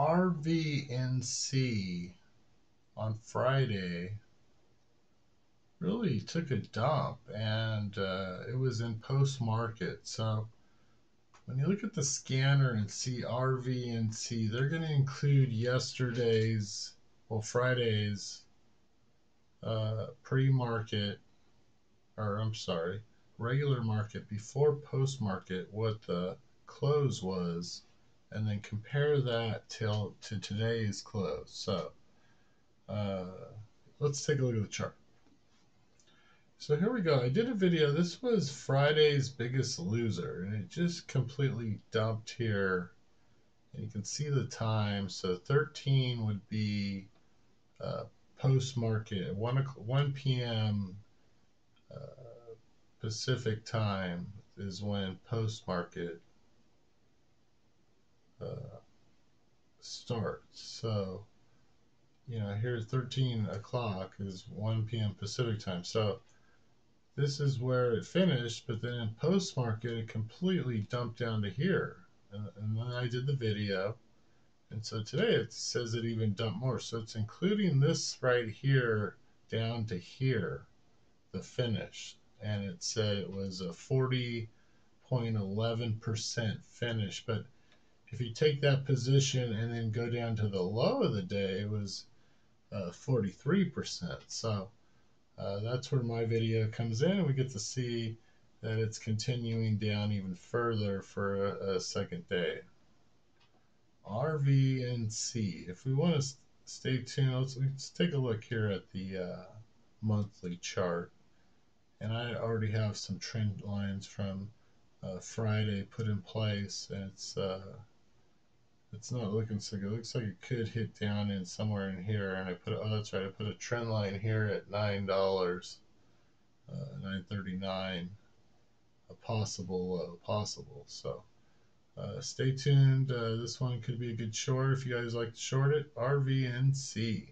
RVNC on Friday really took a dump and uh, it was in post market. So when you look at the scanner and see RVNC, they're going to include yesterday's, well, Friday's uh, pre market, or I'm sorry, regular market before post market, what the close was, and then compare that till to today's close. So uh, let's take a look at the chart. So here we go. I did a video. This was Friday's biggest loser, and it just completely dumped here. And you can see the time. So 13 would be uh, post market, 1, 1 p.m. Uh, Pacific time is when post market starts. So, you know, here 13 o'clock is 1 p.m. Pacific time. So this is where it finished, but then in post market, it completely dumped down to here. And, and then I did the video. And so today it says it even dumped more. So it's including this right here down to here, the finish. And it said it was a 40.11% finish. But if you take that position and then go down to the low of the day, it was uh, 43%. So uh, that's where my video comes in. We get to see that it's continuing down even further for a, a second day. RVNC. If we want to stay tuned, let's, let's, take a look here at the uh, monthly chart. And I already have some trend lines from uh, Friday put in place. And it's uh, it's not looking so good. It looks like it could hit down in somewhere in here. And I put, oh, that's right. I put a trend line here at $9, uh, 939 a possible low, possible. So uh, stay tuned. Uh, this one could be a good short if you guys like to short it. RVNC.